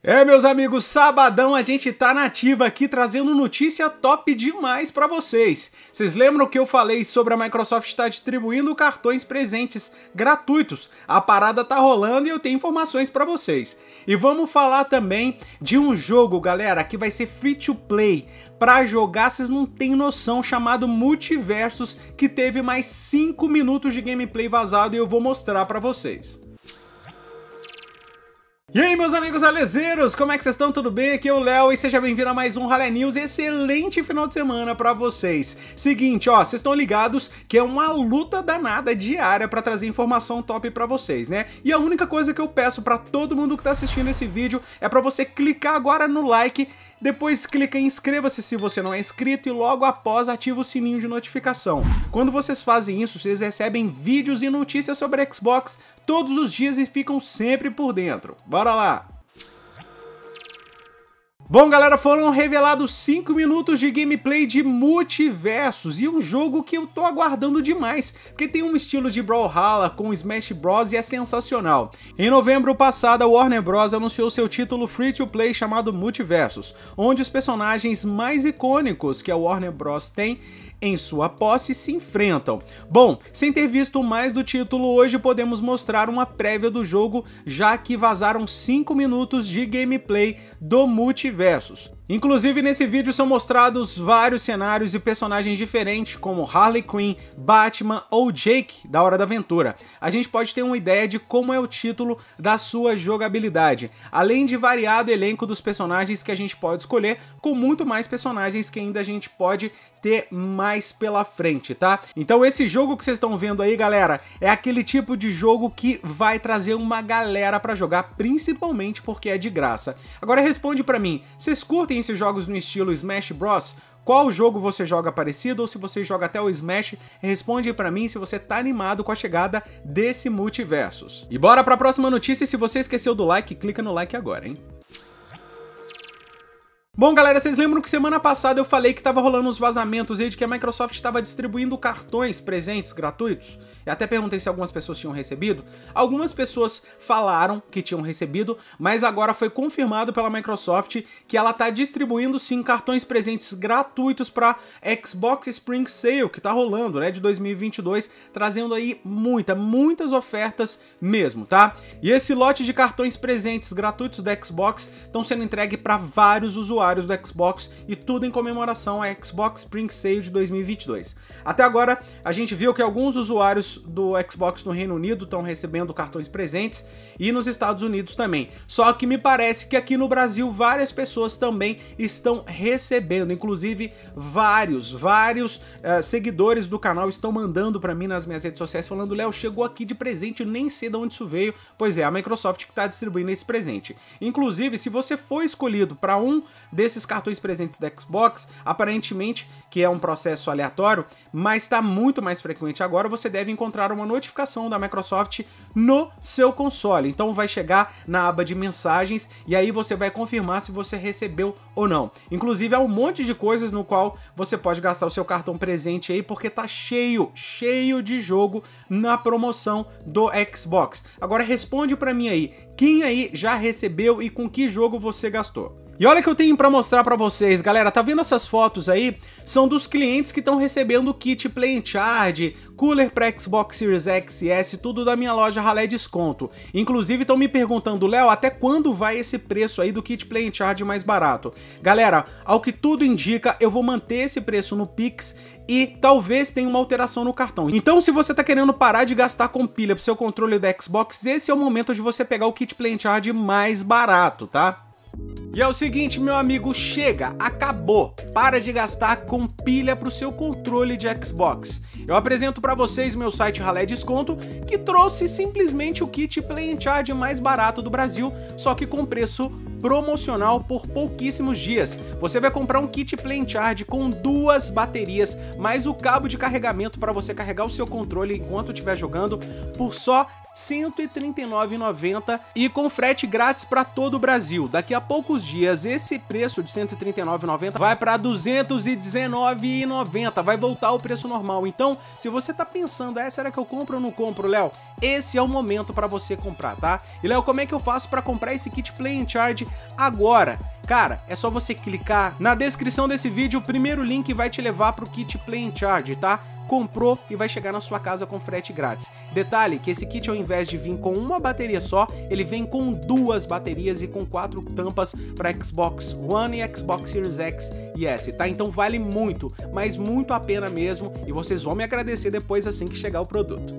É, meus amigos, sabadão a gente tá nativa aqui trazendo notícia top demais para vocês. Vocês lembram que eu falei sobre a Microsoft estar tá distribuindo cartões presentes gratuitos? A parada tá rolando e eu tenho informações para vocês. E vamos falar também de um jogo, galera, que vai ser free to play. Para jogar, vocês não têm noção, chamado Multiversos, que teve mais 5 minutos de gameplay vazado e eu vou mostrar para vocês. E aí, meus amigos alezeiros, como é que vocês estão? Tudo bem? Aqui é o Léo e seja bem-vindo a mais um Ralé News. Excelente final de semana pra vocês. Seguinte, ó, vocês estão ligados que é uma luta danada diária pra trazer informação top pra vocês, né? E a única coisa que eu peço pra todo mundo que tá assistindo esse vídeo é pra você clicar agora no like depois clica em inscreva-se se você não é inscrito e logo após ativa o sininho de notificação. Quando vocês fazem isso, vocês recebem vídeos e notícias sobre Xbox todos os dias e ficam sempre por dentro. Bora lá! Bom, galera, foram revelados 5 minutos de gameplay de Multiversos e um jogo que eu tô aguardando demais, porque tem um estilo de Brawlhalla com Smash Bros e é sensacional. Em novembro passado, a Warner Bros anunciou seu título free-to-play chamado Multiversos, onde os personagens mais icônicos que a Warner Bros tem em sua posse se enfrentam. Bom, sem ter visto mais do título hoje, podemos mostrar uma prévia do jogo, já que vazaram 5 minutos de gameplay do Multiversos. Inclusive nesse vídeo são mostrados vários cenários e personagens diferentes, como Harley Quinn, Batman ou Jake da Hora da Aventura. A gente pode ter uma ideia de como é o título da sua jogabilidade, além de variado elenco dos personagens que a gente pode escolher, com muito mais personagens que ainda a gente pode ter mais pela frente, tá? Então esse jogo que vocês estão vendo aí, galera, é aquele tipo de jogo que vai trazer uma galera para jogar, principalmente porque é de graça. Agora responde para mim, vocês curtem esses jogos no estilo Smash Bros, qual jogo você joga parecido ou se você joga até o Smash, responde para mim se você tá animado com a chegada desse Multiversos. E bora para a próxima notícia, se você esqueceu do like, clica no like agora, hein? Bom, galera, vocês lembram que semana passada eu falei que tava rolando uns vazamentos aí de que a Microsoft estava distribuindo cartões presentes gratuitos? E até perguntei se algumas pessoas tinham recebido. Algumas pessoas falaram que tinham recebido, mas agora foi confirmado pela Microsoft que ela tá distribuindo sim cartões presentes gratuitos para Xbox Spring Sale, que tá rolando, né, de 2022, trazendo aí muita, muitas ofertas mesmo, tá? E esse lote de cartões presentes gratuitos da Xbox estão sendo entregue para vários usuários usuários do Xbox e tudo em comemoração à Xbox Spring Sale de 2022. Até agora, a gente viu que alguns usuários do Xbox no Reino Unido estão recebendo cartões presentes e nos Estados Unidos também. Só que me parece que aqui no Brasil várias pessoas também estão recebendo, inclusive vários, vários uh, seguidores do canal estão mandando para mim nas minhas redes sociais falando: Léo, chegou aqui de presente, nem sei de onde isso veio. Pois é, a Microsoft que está distribuindo esse presente. Inclusive, se você for escolhido para um desses cartões presentes da Xbox, aparentemente, que é um processo aleatório, mas está muito mais frequente agora, você deve encontrar uma notificação da Microsoft no seu console. Então vai chegar na aba de mensagens e aí você vai confirmar se você recebeu ou não. Inclusive há um monte de coisas no qual você pode gastar o seu cartão presente aí porque tá cheio, cheio de jogo na promoção do Xbox. Agora responde para mim aí, quem aí já recebeu e com que jogo você gastou? E olha que eu tenho para mostrar para vocês, galera, tá vendo essas fotos aí? São dos clientes que estão recebendo o kit Play Charge, cooler para Xbox Series X e S, tudo da minha loja Ralé Desconto. Inclusive estão me perguntando, Léo, até quando vai esse preço aí do kit Play Charge mais barato? Galera, ao que tudo indica, eu vou manter esse preço no Pix e talvez tenha uma alteração no cartão. Então, se você tá querendo parar de gastar com pilha pro seu controle do Xbox, esse é o momento de você pegar o kit Play Charge mais barato, tá? E é o seguinte, meu amigo, chega, acabou. Para de gastar com pilha para o seu controle de Xbox. Eu apresento para vocês meu site Ralé Desconto, que trouxe simplesmente o kit Play and Charge mais barato do Brasil, só que com preço promocional por pouquíssimos dias. Você vai comprar um kit Play Charge com duas baterias, mais o cabo de carregamento para você carregar o seu controle enquanto estiver jogando, por só 139,90 e com frete grátis para todo o Brasil. Daqui a poucos dias esse preço de 139,90 vai para 219,90, vai voltar ao preço normal. Então, se você tá pensando, é, será que eu compro ou não compro, Léo? Esse é o momento para você comprar, tá? E Léo, como é que eu faço para comprar esse kit Play in Charge agora? Cara, é só você clicar na descrição desse vídeo, o primeiro link vai te levar pro kit Play in Charge, tá? Comprou e vai chegar na sua casa com frete grátis. Detalhe que esse kit ao invés de vir com uma bateria só, ele vem com duas baterias e com quatro tampas para Xbox One e Xbox Series X e S, tá? Então vale muito, mas muito a pena mesmo e vocês vão me agradecer depois assim que chegar o produto.